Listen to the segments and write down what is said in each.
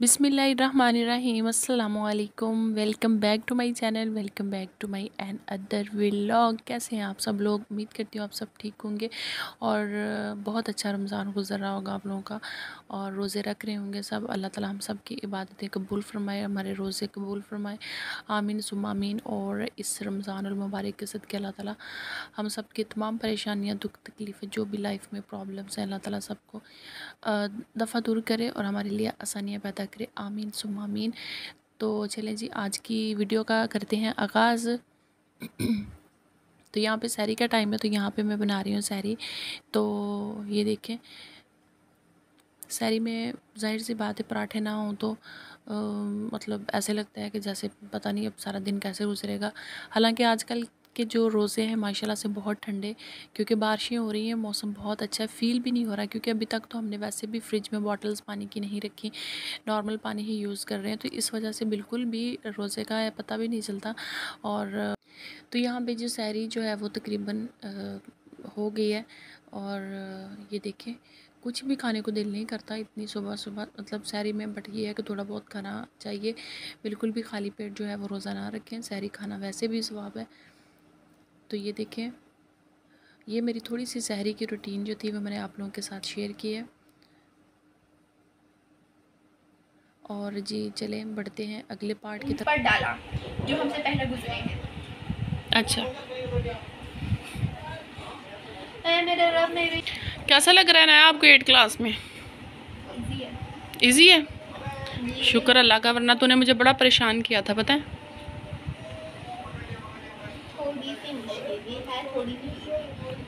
बिसमीम welcome back to my channel. Welcome back to my another vlog. कैसे हैं आप सब लोग? उम्मीद करती हूँ आप सब ठीक होंगे। और बहुत अच्छा रमज़ान गुजर रहा होगा आप लोगों का। और रोज़े रख रहे होंगे सब। अल्लाह ताला हम सब की इबादतें कबूल फरमाए, हमारे रोज़े कबूल फरमाए। आमीन सुमामीन और इस रमज़ान मुबारक के सदक़े अल्लाह ताला हम सब की तमाम परेशानियाँ, दुख तकलीफ़ें, जो भी लाइफ में प्रॉब्लम्स हैं, अल्लाह ताला सबको दफ़ा दूर करे और हमारे लिए आसानियाँ पैदा करे आमीन सुमामीन तो चलें जी आज की वीडियो का करते हैं आगाज़। तो यहाँ पे सैरी का टाइम है तो यहाँ पे मैं बना रही हूँ सैरी। तो ये देखें सैरी में ज़ाहिर सी बात है पराठे ना हों तो आ, मतलब ऐसे लगता है कि जैसे पता नहीं अब सारा दिन कैसे गुजरेगा। हालाँकि आजकल के जो रोज़े हैं, माशाल्लाह से बहुत ठंडे, क्योंकि बारिशें हो रही हैं, मौसम बहुत अच्छा है फ़ील भी नहीं हो रहा, क्योंकि अभी तक तो हमने वैसे भी फ्रिज में बॉटल्स पानी की नहीं रखी नॉर्मल पानी ही यूज़ कर रहे हैं तो इस वजह से बिल्कुल भी रोज़े का पता भी नहीं चलता, और तो यहाँ पर जो सैरी जो है, वो तकरीबन हो गई है, और ये देखें, कुछ भी खाने को दिल नहीं करता इतनी सुबह सुबह मतलब सैरी में बट ये है कि थोड़ा बहुत खाना चाहिए, बिल्कुल भी खाली पेट जो है, वो रोज़ा ना रखें सैरी खाना वैसे भी स्वाब है तो ये देखें ये मेरी थोड़ी सी सहरी की रूटीन जो थी वो मैंने आप लोगों के साथ शेयर की है। और जी चले बढ़ते हैं अगले पार्ट की तरफ़। डाला जो हमसे पहले गुजरे हैं। अच्छा। मेरे रब मेरे कैसा लग रहा है ना आपको एट क्लास में? इजी है। इजी है। शुक्र अल्लाह का वरना तूने मुझे बड़ा परेशान किया था पता है?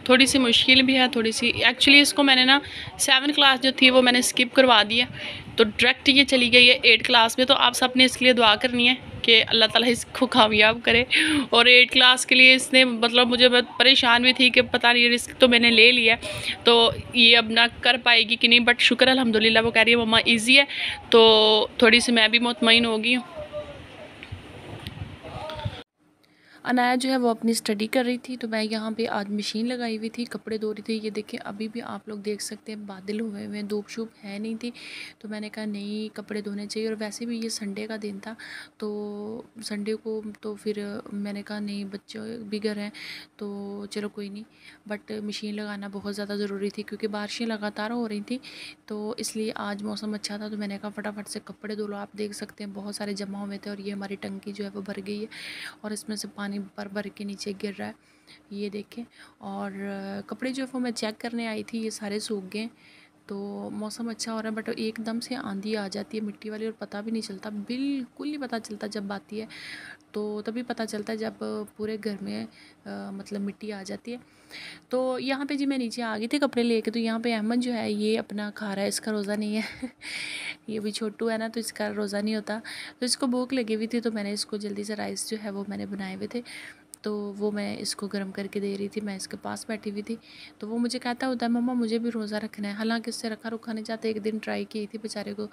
थोड़ी सी मुश्किल भी है, थोड़ी सी। एक्चुअली इसको मैंने ना सेवन क्लास जो थी वो मैंने स्किप करवा दिया तो डायरेक्ट ये चली गई है एट क्लास में। तो आप सबने इसके लिए दुआ करनी है कि अल्लाह ताला इसको कामयाब करे। और एट क्लास के लिए इसने मतलब मुझे बहुत परेशान भी थी कि पता नहीं रिस्क तो मैंने ले लिया तो ये अब ना कर पाएगी कि नहीं बट शुक्र अल्हम्दुलिल्लाह, वो कह रही है, मम्मा ईजी है। तो थोड़ी सी मैं भी मुतमिन होगी हूँ। अनाया जो है वो अपनी स्टडी कर रही थी तो मैं यहाँ पे आज मशीन लगाई हुई थी, कपड़े धो रही थी। ये देखें अभी भी आप लोग देख सकते हैं, बादल हुए हुए हैं धूप शूप है नहीं थी। तो मैंने कहा, नहीं, कपड़े धोने चाहिए। और वैसे भी ये संडे का दिन था तो संडे को तो फिर मैंने कहा, नहीं, बच्चे घर हैं। तो चलो कोई नहीं बट मशीन लगाना बहुत ज़्यादा ज़रूरी थी, क्योंकि बारिशें लगातार हो रही थी। तो इसलिए आज मौसम अच्छा था तो मैंने कहा, फटाफट से कपड़े धो लो। आप देख सकते हैं, बहुत सारे जमा हुए थे और ये हमारी टंकी जो है वो भर गई है और इसमें से पानी पानी भर भर के नीचे गिर रहा है ये देखें। और कपड़े जो है वो मैं चेक करने आई थी ये सारे सूख गए। तो मौसम अच्छा हो रहा है बट एकदम से आंधी आ जाती है मिट्टी वाली और पता भी नहीं चलता बिल्कुल नहीं पता चलता जब आती है। तो तभी पता चलता है जब पूरे घर में आ, मतलब मिट्टी आ जाती है। तो यहाँ पे जी मैं नीचे आ गई थी कपड़े लेके तो यहाँ पे अहमद जो है ये अपना खा रहा है इसका रोज़ा नहीं है। ये भी छोटू है ना तो इसका रोज़ा नहीं होता। तो इसको भूख लगी हुई थी तो मैंने इसको जल्दी से राइस जो है वो मैंने बनाए हुए थे। तो वो मैं इसको गर्म करके दे रही थी मैं इसके पास बैठी हुई थी। तो वो मुझे कहता होता है मम्मा मुझे भी रोज़ा रखना है। हालाँकि इससे रखा रुखा नहीं चाहते एक दिन ट्राई की थी बेचारे को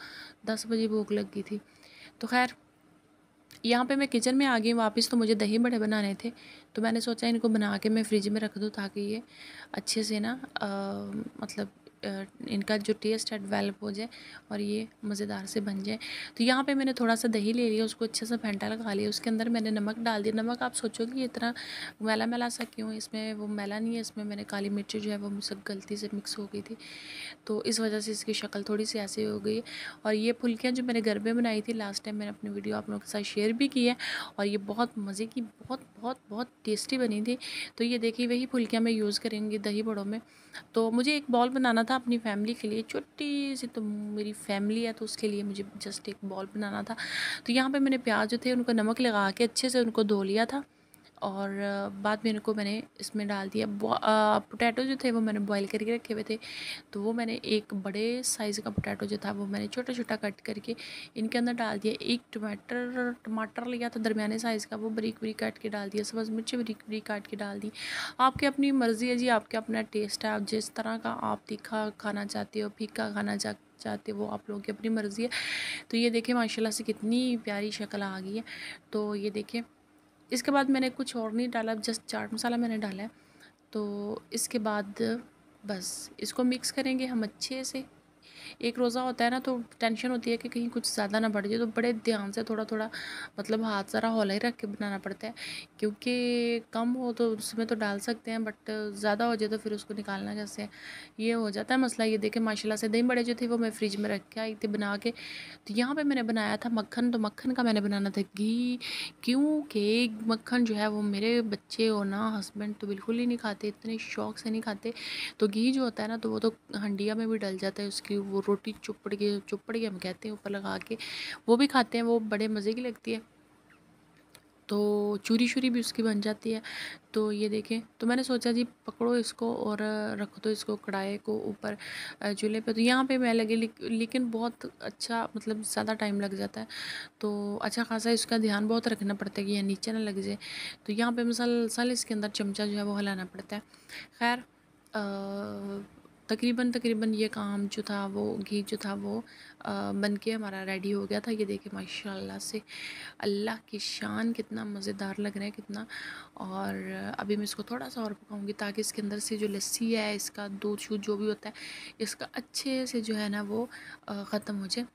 दस बजे भूख लग गई थी। तो खैर यहाँ पे मैं किचन में आ गई वापस तो मुझे दही बड़े बनाने थे। तो मैंने सोचा इनको बना के मैं फ्रिज में रख दूँ ताकि ये अच्छे से ना आ, मतलब इनका जो टेस्ट है डेवलप हो जाए और ये मज़ेदार से बन जाए। तो यहाँ पे मैंने थोड़ा सा दही ले लिया, उसको अच्छे से फेंटा लगा लिया, उसके अंदर मैंने नमक डाल दिया। नमक आप सोचोगे ये इतना मैला मैला सा क्यों इसमें वो मैला नहीं है, इसमें मैंने काली मिर्ची जो है, वो मुझसे गलती से मिक्स हो गई थी। तो इस वजह से इसकी शक्ल थोड़ी सी ऐसी हो गई और ये फुल्कियाँ जो मैंने घर में बनाई थी लास्ट टाइम मैंने अपनी वीडियो आप लोगों के साथ शेयर भी की है और ये बहुत मज़े की, बहुत बहुत बहुत टेस्टी बनी थी। तो ये देखिए, वही फुल्कियाँ मैं यूज़ करेंगी दही बड़ों में। तो मुझे एक बॉल बनाना था अपनी फैमिली के लिए, छोटी सी तो मेरी फैमिली है तो उसके लिए मुझे जस्ट एक बॉल बनाना था। तो यहाँ पे मैंने प्याज जो थे उनको नमक लगा के अच्छे से उनको धो लिया था। और बाद में इनको मैंने इसमें डाल दिया पोटैटो जो थे वो मैंने बॉईल करके रखे हुए थे। तो वो मैंने एक बड़े साइज़ का पोटैटो जो था वो मैंने छोटा छोटा कट करके इनके अंदर डाल दिया। एक टमाटर टमाटर लिया था दरमियाने साइज़ का, वो बरीक बरीक काट के डाल दिया, सब्ज़ मिर्ची बरीक बरीक काट के डाल दी। आपकी अपनी मर्ज़ी है जी, आपके अपना टेस्ट है, आप जिस तरह का आप तीखा खाना चाहते हो, फीका खाना चाह, चाहते वो आप लोगों की अपनी मर्ज़ी है। तो ये देखें, माशाल्लाह से कितनी प्यारी शक्ल आ गई है। तो ये देखें इसके बाद मैंने कुछ और नहीं डाला जस्ट चाट मसाला मैंने डाला है। तो इसके बाद बस, इसको मिक्स करेंगे हम अच्छे से। एक रोज़ा होता है ना तो टेंशन होती है कि कहीं कुछ ज़्यादा ना बढ़ जाए तो बड़े ध्यान से थोड़ा थोड़ा मतलब हाथ सारा हौला ही रख के बनाना पड़ता है, क्योंकि कम हो तो उसमें तो डाल सकते हैं बट ज़्यादा हो जाए तो फिर उसको निकालना कैसे ये हो जाता है मसला, ये देखे माशाल्लाह से दही बड़े जो थे वो मैं फ्रिज में रख के आई थी बना के तो यहाँ पे मैंने बनाया था मक्खन तो मक्खन का मैंने बनाना था घी, क्योंकि मक्खन जो है वो मेरे बच्चे और ना हस्बैंड तो बिल्कुल ही नहीं खाते, इतने शौक से नहीं खाते तो घी जो होता है ना तो वो तो हंडिया में भी डल जाता है, उसकी वो रोटी चुपड़ के चुपड़ के हम कहते हैं ऊपर लगा के। वो भी खाते हैं, वो बड़े मज़े की लगती है। तो चूरी शूरी भी उसकी बन जाती है। तो ये देखें तो मैंने सोचा जी पकड़ो इसको और रख दो इसको कढ़ाई को ऊपर चूल्हे पे। तो यहाँ पे मैं लगी लेकिन बहुत अच्छा मतलब ज़्यादा टाइम लग जाता है। तो अच्छा खासा इसका ध्यान बहुत रखना पड़ता है कि यह नीचे ना लग जाए। तो यहाँ पे मसल इसके अंदर चमचा जो है वो हिलाना पड़ता है। खैर तकरीबन तकरीबन ये काम जो था, वो घी जो था, वो बन के हमारा रेडी हो गया था। ये देखे माशाल्लाह से अल्लाह की शान कितना मज़ेदार लग रहा है, कितना। और अभी मैं इसको थोड़ा सा और पकाऊँगी ताकि इसके अंदर से जो लस्सी है, इसका दूध शूध जो भी होता है, इसका अच्छे से जो है ना वो ख़त्म हो जाए।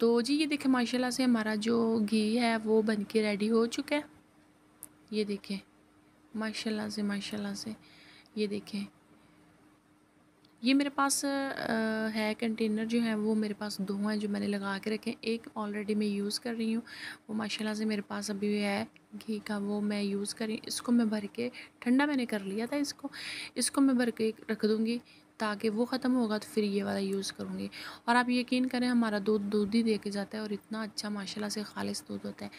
तो जी, ये देखें माशाल्लाह से हमारा जो घी है, वो बन के रेडी हो चुका है। ये देखें माशाल्लाह से माशाल्लाह से, ये देखें ये मेरे पास है कंटेनर जो है, वो मेरे पास दो हैं जो मैंने लगा के रखे हैं। एक ऑलरेडी मैं यूज़ कर रही हूँ, वो माशाल्लाह से मेरे पास अभी है, घी का वो मैं यूज़ कर रही इसको मैं भर के, ठंडा मैंने कर लिया था इसको इसको मैं भर के रख दूँगी। ताकि वो ख़त्म होगा तो फिर ये वाला यूज़ करूँगी। और आप यकीन करें, हमारा दूध दूध ही दे के जाता है और इतना अच्छा माशाल्लाह से खालिश दूध होता है।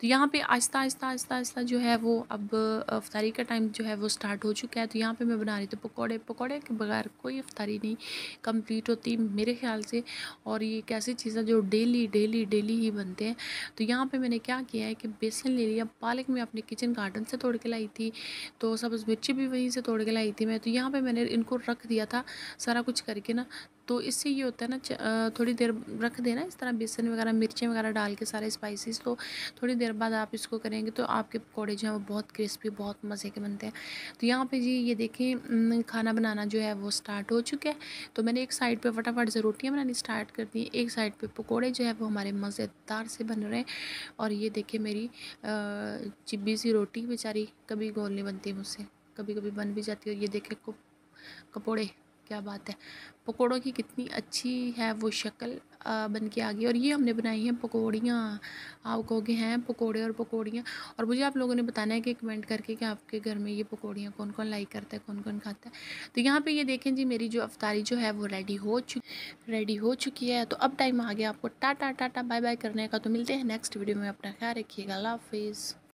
तो यहाँ पे आहिस्ता आहिस्ता आहिस्ता आहिस्ता जो है वो अब, अफ्तारी का टाइम जो है वो स्टार्ट हो चुका है। तो यहाँ पे मैं बना रही थी पकौड़े। पकौड़े के बगैर कोई अफ्तारी नहीं कंप्लीट होती मेरे ख्याल से। और ये एक ऐसी चीज़ है जो डेली डेली डेली ही बनते हैं। तो यहाँ पर मैंने क्या किया है कि बेसन ले लिया। पालक में अपने किचन गार्डन से तोड़ के लाई थी। तो सब्ज़ मिर्ची भी वहीं से तोड़ के लाई थी मैं। तो यहाँ पर मैंने इनको रख दिया था। सारा कुछ करके ना तो इससे ये होता है ना थोड़ी देर रख देना इस तरह बेसन वगैरह, मिर्चें वगैरह डाल के सारे स्पाइसेस तो थोड़ी देर बाद आप इसको करेंगे तो आपके पकौड़े जो हैं वो बहुत क्रिस्पी बहुत मज़े के बनते हैं। तो यहाँ पे जी ये देखें खाना बनाना जो है वो स्टार्ट हो चुका है। तो मैंने एक साइड पे फटाफट से रोटियाँ बनानी स्टार्ट कर दी, एक साइड पे पकौड़े जो है वो हमारे मज़ेदार से बन रहे हैं। और ये देखें मेरी चिब्बी सी रोटी बेचारी कभी गोल नहीं बनती मुझसे कभी कभी बन भी जाती है। और ये देखें कपड़े क्या बात है। पकौड़ों की कितनी अच्छी है वो शक्ल बन के आ गई और ये हमने बनाई हैं पकौड़ियाँ। आप कहोगे हैं पकौड़े और पकौड़ियाँ। और मुझे आप लोगों ने बताना है कि कमेंट करके कि आपके घर में ये पकौड़ियाँ कौन कौन लाइक करता है कौन कौन खाता है। तो यहाँ पे ये देखें जी, मेरी जो अफ्तारी जो है वो रेडी हो चुकी रेडी हो चुकी है। तो अब टाइम आ गया आपको टाटा टाटा बाय बाय करने का। तो मिलते हैं नेक्स्ट वीडियो में। अपना ख्याल रखिएगा। अल्लाह हाफिज़।